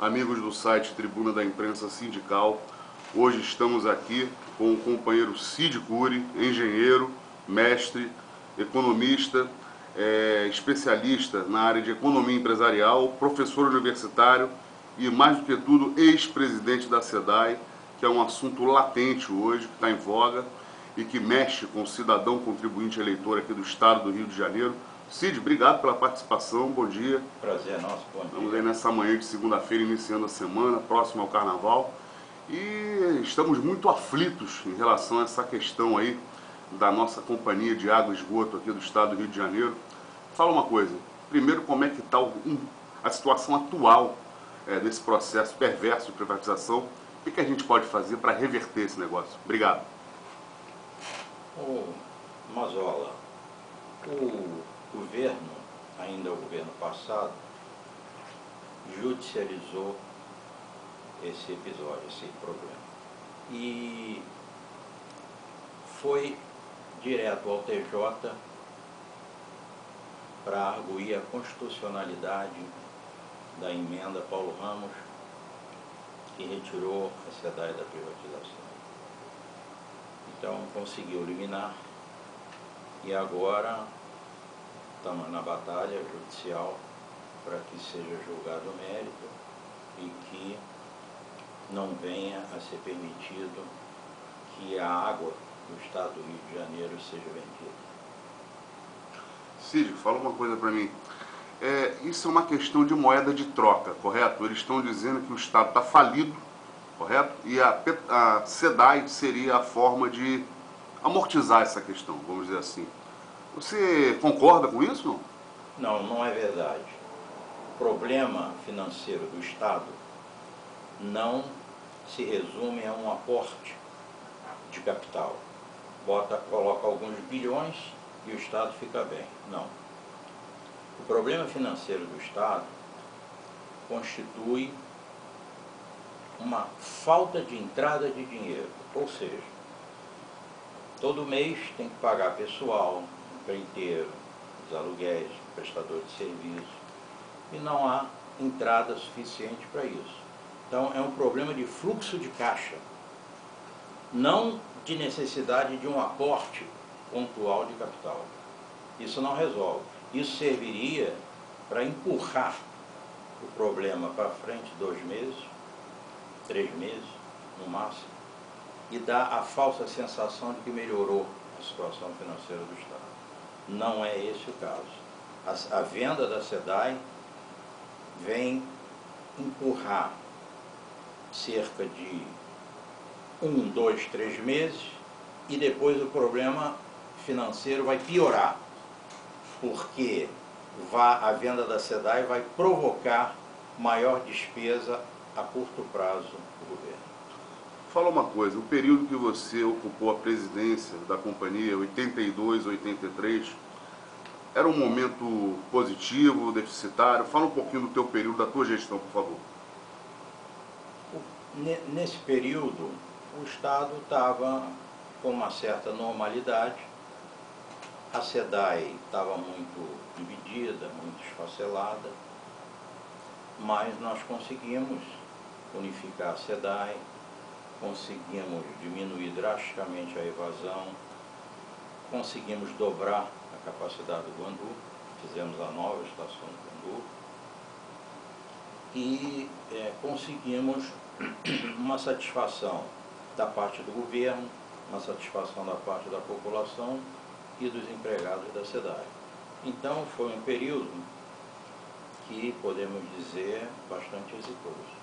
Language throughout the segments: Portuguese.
amigos do site Tribuna da Imprensa Sindical. Hoje estamos aqui com o companheiro Cid Cury, engenheiro, mestre, economista, é, especialista na área de economia empresarial, professor universitário e, mais do que tudo, ex-presidente da SEDAI, que é um assunto latente hoje, que está em voga e que mexe com o cidadão contribuinte eleitor aqui do estado do Rio de Janeiro. Cid, obrigado pela participação, bom dia. Prazer é nosso, bom dia. Estamos aí nessa manhã de segunda-feira, iniciando a semana, próximo ao carnaval. E estamos muito aflitos em relação a essa questão aí da nossa companhia de água e esgoto aqui do estado do Rio de Janeiro. Fala uma coisa, primeiro como é que está a situação atual é, desse processo perverso de privatização, o que, que a gente pode fazer para reverter esse negócio? Obrigado. Ô, Mazola, o governo, ainda o governo passado, judicializou esse episódio, esse problema. E foi direto ao TJ para arguir a constitucionalidade da emenda Paulo Ramos, que retirou a sociedade da privatização. Então conseguiu eliminar e agora estamos na batalha judicial para que seja julgado o mérito e que não venha a ser permitido que a água do estado do Rio de Janeiro seja vendida. Cid, fala uma coisa para mim. É, isso é uma questão de moeda de troca, correto? Eles estão dizendo que o Estado está falido, correto? E a, a SEDAI seria a forma de amortizar essa questão, vamos dizer assim. Você concorda com isso? Não, não é verdade. O problema financeiro do Estado não se resume a um aporte de capital. Bota, coloca alguns bilhões e o Estado fica bem. Não. O problema financeiro do Estado constitui uma falta de entrada de dinheiro. Ou seja, todo mês tem que pagar pessoal, empreiteiro, os aluguéis, prestador de serviço, e não há entrada suficiente para isso. Então é um problema de fluxo de caixa, não de necessidade de um aporte pontual de capital. Isso não resolve. Isso serviria para empurrar o problema para frente dois meses, três meses, no máximo, e dar a falsa sensação de que melhorou a situação financeira do Estado. Não é esse o caso. A, a venda da SEDAI vem empurrar cerca de um, dois, três meses e depois o problema financeiro vai piorar, porque a venda da SEDAI vai provocar maior despesa a curto prazo do governo. Fala uma coisa, o período que você ocupou a presidência da companhia, 82, 83, era um momento positivo, deficitário? Fala um pouquinho do teu período, da tua gestão, por favor. Nesse período, o Estado estava com uma certa normalidade, a SEDAI estava muito dividida, muito esfacelada, mas nós conseguimos unificar a SEDAI, conseguimos diminuir drasticamente a evasão, conseguimos dobrar a capacidade do Guandu, fizemos a nova estação do Guandu e é, conseguimos uma satisfação da parte do governo, uma satisfação da parte da população e dos empregados da SEDAI. Então foi um período que podemos dizer bastante exitoso.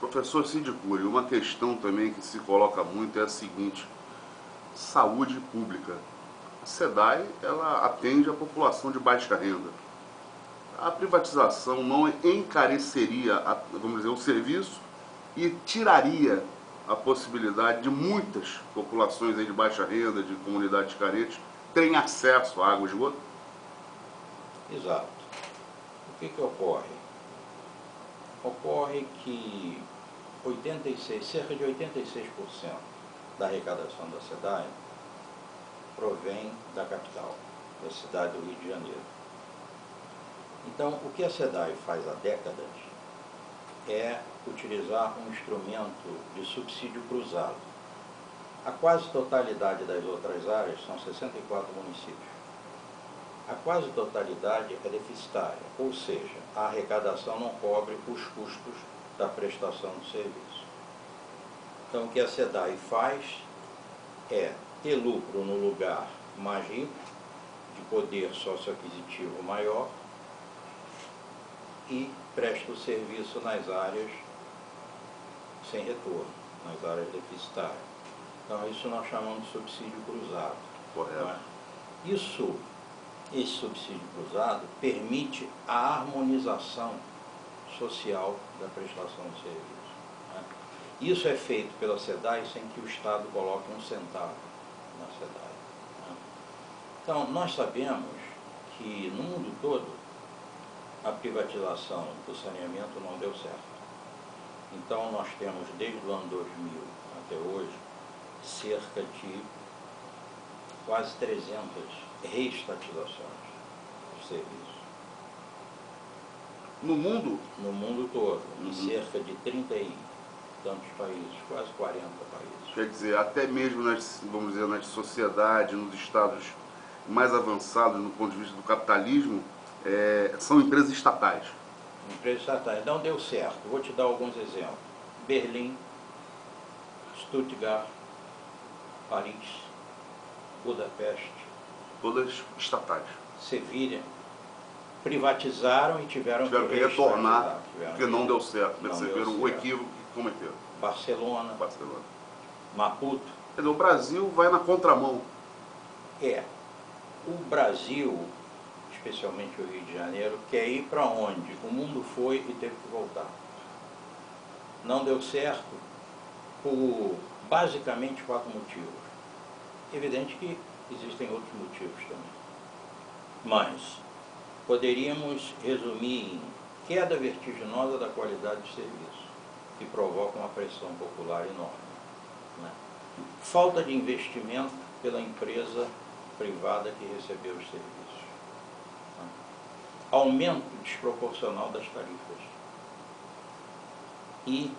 Professor Cid Cury, uma questão também que se coloca muito é a seguinte, saúde pública. A SEDAI, ela atende a população de baixa renda. A privatização não encareceria, vamos dizer, o serviço e tiraria a possibilidade de muitas populações de baixa renda, de comunidades carentes, terem acesso à água esgoto? Exato. O que, que ocorre? Ocorre que 86, cerca de 86% da arrecadação da SEDAI provém da capital, da cidade do Rio de Janeiro. Então, o que a SEDAI faz há décadas é utilizar um instrumento de subsídio cruzado. A quase totalidade das outras áreas, são 64 municípios, a quase totalidade é deficitária, ou seja, a arrecadação não cobre os custos da prestação do serviço. Então, o que a SEDAI faz é ter lucro no lugar mais rico, de poder socioaquisitivo maior, e presta o serviço nas áreas sem retorno, nas áreas deficitárias. Então, isso nós chamamos de subsídio cruzado. Correto. É? Isso, esse subsídio cruzado permite a harmonização social da prestação de serviço. Né? Isso é feito pela SEDAI sem que o Estado coloque um centavo na SEDAI. Né? Então, nós sabemos que no mundo todo a privatização do saneamento não deu certo. Então, nós temos desde o ano 2000 até hoje cerca de quase 300 reestatizações de serviços. No mundo? No mundo todo, uhum. em cerca de 30 e tantos países, quase 40 países. Quer dizer, até mesmo nas, vamos dizer, nas sociedades, nos estados mais avançados no ponto de vista do capitalismo, é, são empresas estatais. Empresas estatais. Não deu certo. Vou te dar alguns exemplos. Berlim, Stuttgart, Paris, Budapeste. Todas estatais. Sevilha. Privatizaram e tiveram, tiveram que, que retornar, tiveram porque que não deu certo. Perceberam o equívoco que cometeram. Barcelona. Barcelona. Maputo. Quer dizer, o Brasil vai na contramão. É. O Brasil especialmente o Rio de Janeiro, quer ir para onde o mundo foi e teve que voltar. Não deu certo por basicamente quatro motivos. Evidente que existem outros motivos também. Mas poderíamos resumir em queda vertiginosa da qualidade de serviço, que provoca uma pressão popular enorme. Né? Falta de investimento pela empresa privada que recebeu os serviços aumento desproporcional das tarifas e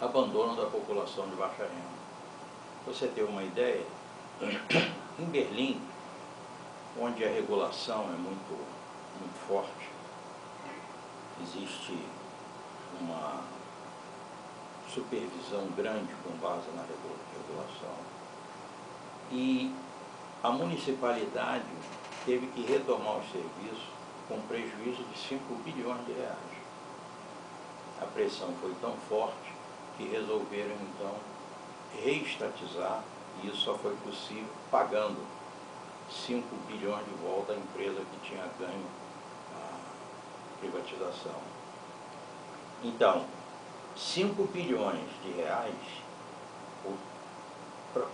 abandono da população de baixa renda. Você ter uma ideia, em Berlim, onde a regulação é muito, muito forte, existe uma supervisão grande com base na regulação. E a municipalidade teve que retomar os serviços com prejuízo de 5 bilhões de reais. A pressão foi tão forte que resolveram então reestatizar e isso só foi possível pagando 5 bilhões de volta à empresa que tinha ganho a privatização. Então, 5 bilhões de reais para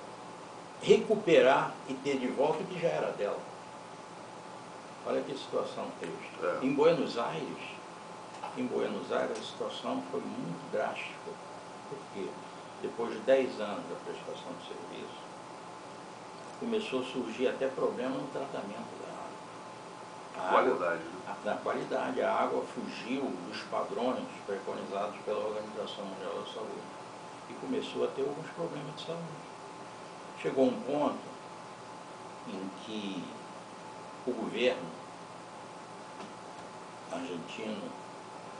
recuperar e ter de volta o que já era dela. Olha que situação triste. É. Em Buenos Aires, em Buenos Aires a situação foi muito drástica. Por quê? Depois de 10 anos da prestação de serviço, começou a surgir até problema no tratamento da água. A qualidade. Água, na qualidade. A água fugiu dos padrões preconizados pela Organização Mundial da Saúde. E começou a ter alguns problemas de saúde. Chegou um ponto em que o governo argentino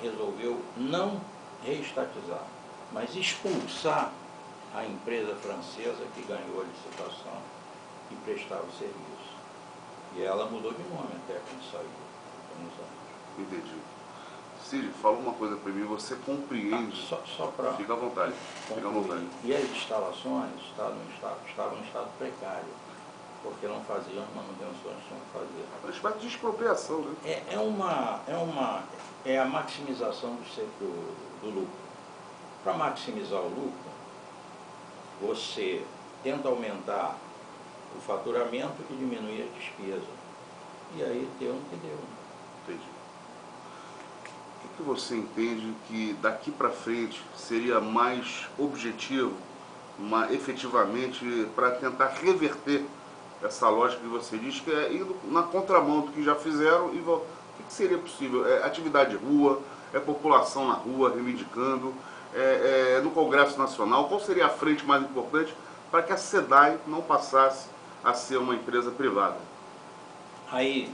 resolveu não reestatizar, mas expulsar a empresa francesa que ganhou a licitação e prestava o serviço. E ela mudou de nome até quando saiu. Entendi. Cid, fala uma coisa para mim, você compreende. Ah, só, só para. Fica à vontade. Fica à vontade. E as instalações estavam em estado, estavam em estado precário porque não faziam as manutenções que tinham que fazer. Uma espécie de expropriação, né? É, é, uma, é, uma, é a maximização do, do, do lucro. Para maximizar o lucro, você tenta aumentar o faturamento e diminuir a despesa. E aí deu no que deu. Entendi. O que você entende que daqui para frente seria mais objetivo, uma, efetivamente, para tentar reverter essa lógica que você diz, que é indo na contramão do que já fizeram e O que seria possível? É atividade de rua, é população na rua reivindicando, é, é, no Congresso Nacional, qual seria a frente mais importante para que a SEDAI não passasse a ser uma empresa privada? Aí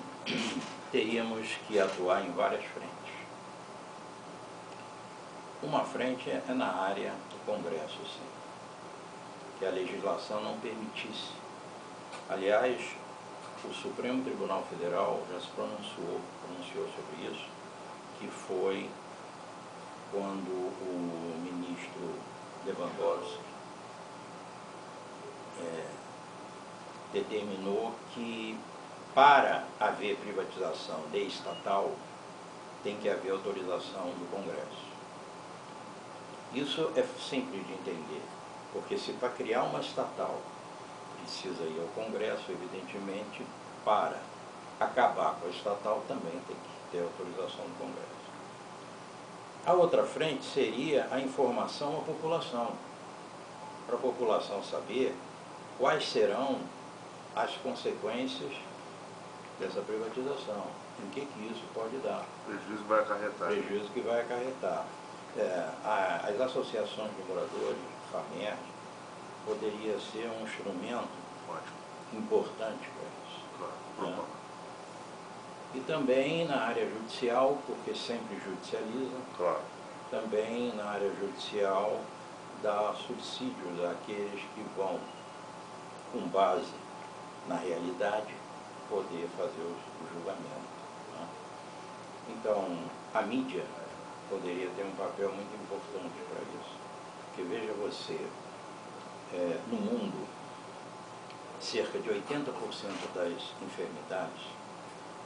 teríamos que atuar em várias frentes. Uma frente é na área do Congresso, sim, que a legislação não permitisse. Aliás, o Supremo Tribunal Federal já se pronunciou, pronunciou sobre isso, que foi quando o ministro Lewandowski é, determinou que para haver privatização de estatal tem que haver autorização do Congresso. Isso é simples de entender, porque se para criar uma estatal precisa ir ao Congresso, evidentemente, para acabar com a estatal também tem que ter autorização do Congresso. A outra frente seria a informação à população, para a população saber quais serão as consequências dessa privatização, em que, que isso pode dar. Prejuízo vai acarretar. Prejuízo que vai acarretar. É, as associações de moradores, FAMER, poderia ser um instrumento Ótimo. importante para isso. Claro. Né? E também na área judicial, porque sempre judicializa. Claro. Também na área judicial dá subsídios àqueles que vão, com base na realidade, poder fazer o, julgamento. Né? Então, a mídia poderia ter um papel muito importante para isso. Porque veja você, é, no mundo, cerca de 80% das enfermidades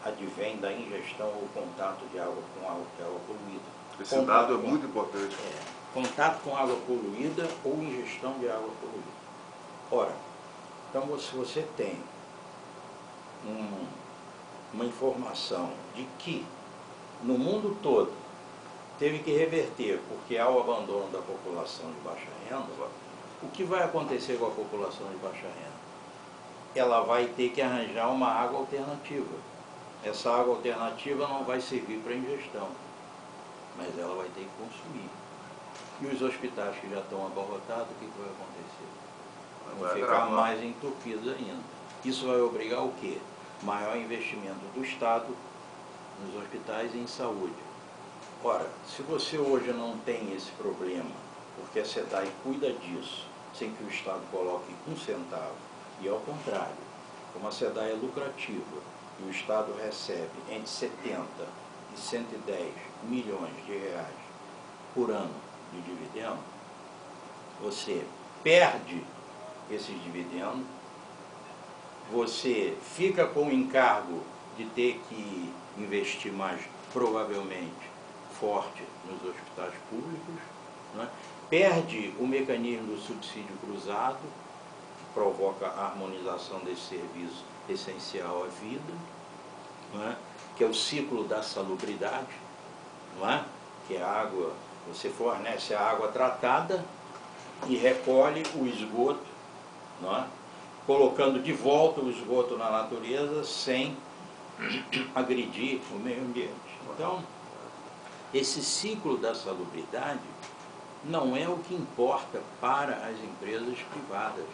advém da ingestão ou contato de água com água, de água poluída. Esse contato dado é com, muito importante. É, contato com água poluída ou ingestão de água poluída. Ora, então se você tem um, uma informação de que no mundo todo teve que reverter, porque há o abandono da população de baixa renda, o que vai acontecer com a população de baixa renda? Ela vai ter que arranjar uma água alternativa essa água alternativa não vai servir para ingestão, mas ela vai ter que consumir. E os hospitais que já estão abarrotados, o que, que vai acontecer? Vão ficar gravar. mais entupidos ainda. Isso vai obrigar o quê? Maior investimento do Estado nos hospitais e em saúde. Ora, se você hoje não tem esse problema, porque a SEDAI cuida disso, sem que o Estado coloque um centavo, e ao contrário, como a SEDAI é lucrativa, o Estado recebe entre 70 e 110 milhões de reais por ano de dividendo, você perde esses dividendos, você fica com o encargo de ter que investir mais, provavelmente, forte nos hospitais públicos, né? perde o mecanismo do subsídio cruzado, que provoca a harmonização desse serviço essencial à vida, é? que é o ciclo da salubridade, é? que é a água, você fornece a água tratada e recolhe o esgoto, é? colocando de volta o esgoto na natureza sem agredir o meio ambiente. Então, esse ciclo da salubridade não é o que importa para as empresas privadas.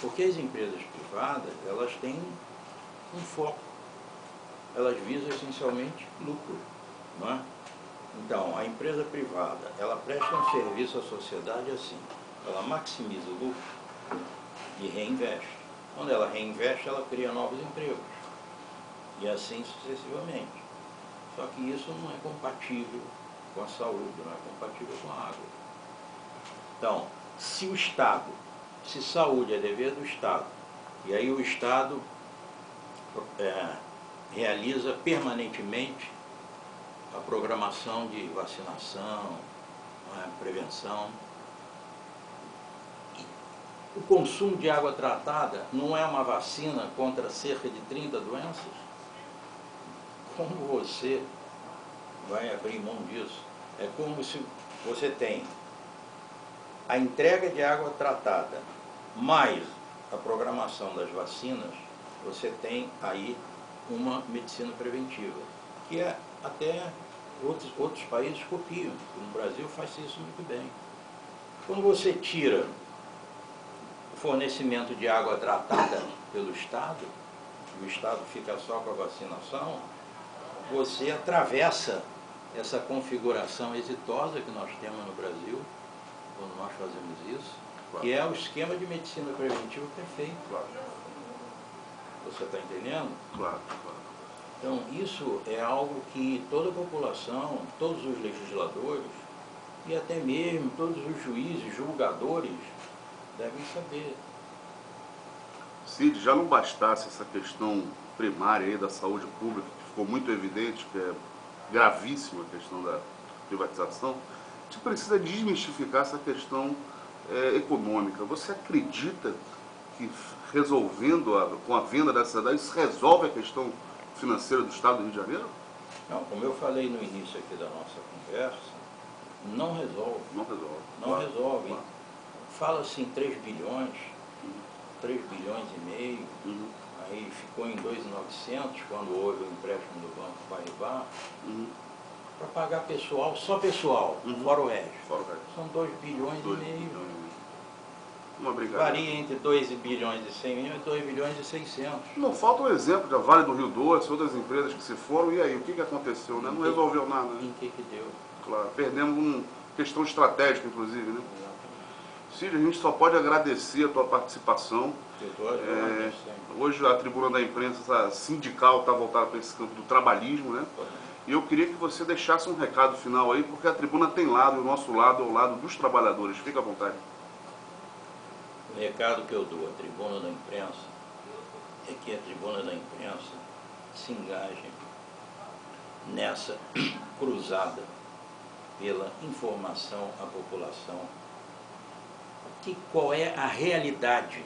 Porque as empresas privadas, elas têm um foco. Elas visam essencialmente lucro. Não é? Então, a empresa privada, ela presta um serviço à sociedade assim. Ela maximiza o lucro e reinveste. Quando ela reinveste, ela cria novos empregos. E assim sucessivamente. Só que isso não é compatível com a saúde, não é compatível com a água. Então, se o Estado, se saúde é dever do Estado, e aí o Estado é, realiza permanentemente a programação de vacinação, é, prevenção. O consumo de água tratada não é uma vacina contra cerca de 30 doenças? Como você vai abrir mão disso? É como se você tem a entrega de água tratada mais a programação das vacinas você tem aí uma medicina preventiva. que é até outros, outros países copiam. No Brasil faz isso muito bem. Quando você tira o fornecimento de água tratada pelo Estado, o Estado fica só com a vacinação, você atravessa essa configuração exitosa que nós temos no Brasil, quando nós fazemos isso, claro. que é o esquema de medicina preventiva perfeito. Claro. Você está entendendo? Claro, claro. Então, isso é algo que toda a população, todos os legisladores e até mesmo todos os juízes, julgadores, devem saber. Cid, já não bastasse essa questão primária aí da saúde pública, que ficou muito evidente, que é gravíssima a questão da privatização, a gente precisa desmistificar essa questão é, econômica. Você acredita que resolvendo a, com a venda dessa cidade, isso resolve a questão financeira do Estado do Rio de Janeiro? Não, como eu falei no início aqui da nossa conversa, não resolve. Não resolve. Não claro, resolve. Claro. Fala-se em 3 bilhões, uhum. 3 bilhões e meio, uhum. aí ficou em 2,900 quando houve o empréstimo do Banco Paribas, uhum. para pagar pessoal, só pessoal, uhum. fora o RES. Fora o RES. São 2 bilhões 2 e meio. Bilhões. Uma. Varia entre 2 bilhões e 100 milhões e 2 bilhões e 600. Não falta um exemplo da Vale do Rio Doce, outras empresas que se foram, e aí, o que, que aconteceu? Né? Não resolveu nada. Né? Em que que deu? Claro, perdemos uma questão estratégica, inclusive, né? Cid, a gente só pode agradecer a tua participação. É, hoje a tribuna da imprensa sindical está voltada para esse campo do trabalhismo, né? E eu queria que você deixasse um recado final aí, porque a tribuna tem lado, e o nosso lado é o lado dos trabalhadores. Fica à vontade. O recado que eu dou à tribuna da imprensa é que a tribuna da imprensa se engaje nessa cruzada pela informação à população que qual é a realidade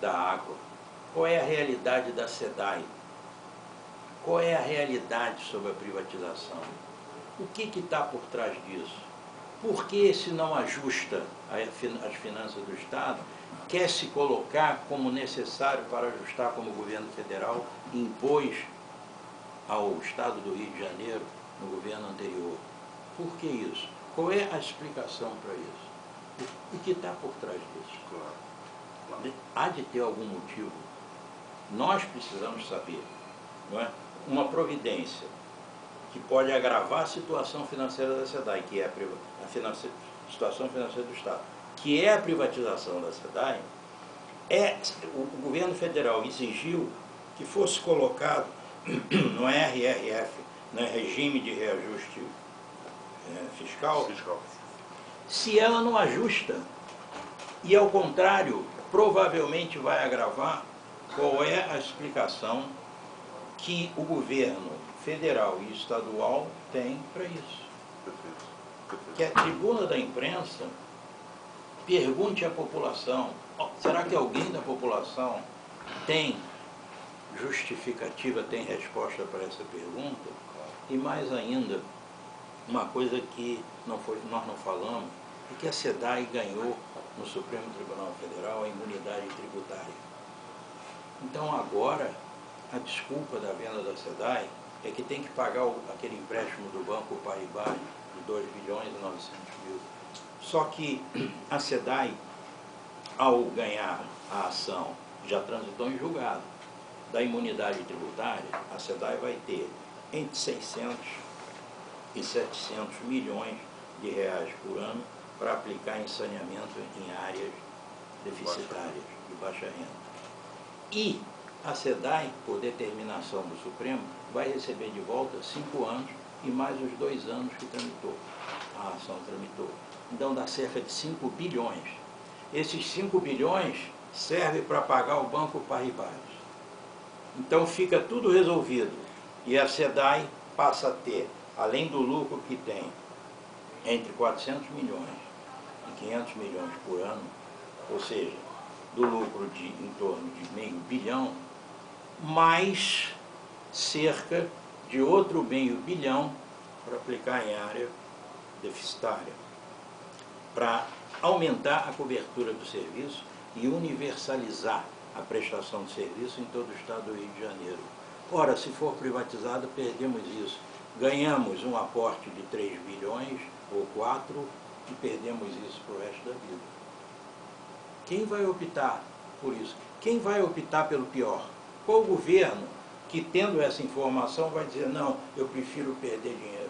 da água, qual é a realidade da SEDAI, qual é a realidade sobre a privatização, o que está por trás disso, por que se não ajusta as finanças do Estado, quer se colocar como necessário para ajustar como o governo federal impôs ao Estado do Rio de Janeiro no governo anterior. Por que isso? Qual é a explicação para isso? O que está por trás disso? Claro. Claro. Há de ter algum motivo. Nós precisamos saber. Não é? Uma providência que pode agravar a situação financeira da SEDAI, que é a, a situação financeira do Estado, que é a privatização da SEDAI, é, o, o governo federal exigiu que fosse colocado no RRF, no regime de reajuste é, fiscal, fiscal, se ela não ajusta, e ao contrário, provavelmente vai agravar, qual é a explicação que o governo federal e estadual tem para isso? Que a tribuna da imprensa pergunte à população, será que alguém da população tem justificativa, tem resposta para essa pergunta? E mais ainda, uma coisa que não foi, nós não falamos, é que a SEDAI ganhou no Supremo Tribunal Federal a imunidade tributária. Então agora, a desculpa da venda da SEDAI é que tem que pagar o, aquele empréstimo do Banco Paribas de 2 bilhões e 900 mil. Só que a SEDAI, ao ganhar a ação, já transitou em julgado da imunidade tributária, a SEDAI vai ter entre 600 e 700 milhões de reais por ano para aplicar em saneamento em áreas deficitárias de baixa renda. E a SEDAI, por determinação do Supremo, vai receber de volta cinco anos e mais os dois anos que tramitou, a ação tramitou. Então dá cerca de 5 bilhões. Esses 5 bilhões servem para pagar o Banco Paribas. Então fica tudo resolvido. E a SEDAI passa a ter além do lucro que tem entre 400 milhões e 500 milhões por ano, ou seja, do lucro de em torno de meio bilhão, mais cerca de outro meio bilhão para aplicar em área deficitária, para aumentar a cobertura do serviço e universalizar a prestação de serviço em todo o estado do Rio de Janeiro. Ora, se for privatizada, perdemos isso. Ganhamos um aporte de 3 bilhões ou 4 e perdemos isso para o resto da vida. Quem vai optar por isso? Quem vai optar pelo pior? Qual governo que, tendo essa informação, vai dizer, não, eu prefiro perder dinheiro?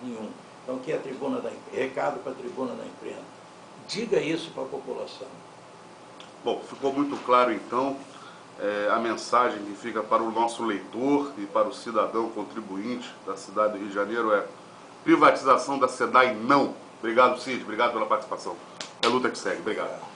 Nenhum. Então, aqui é a tribuna da recado para a tribuna da imprensa. Diga isso para a população. Bom, ficou muito claro, então, é, a mensagem que fica para o nosso leitor e para o cidadão contribuinte da cidade do Rio de Janeiro é privatização da SEDAI não. Obrigado, Cid. Obrigado pela participação. É luta que segue. Obrigado.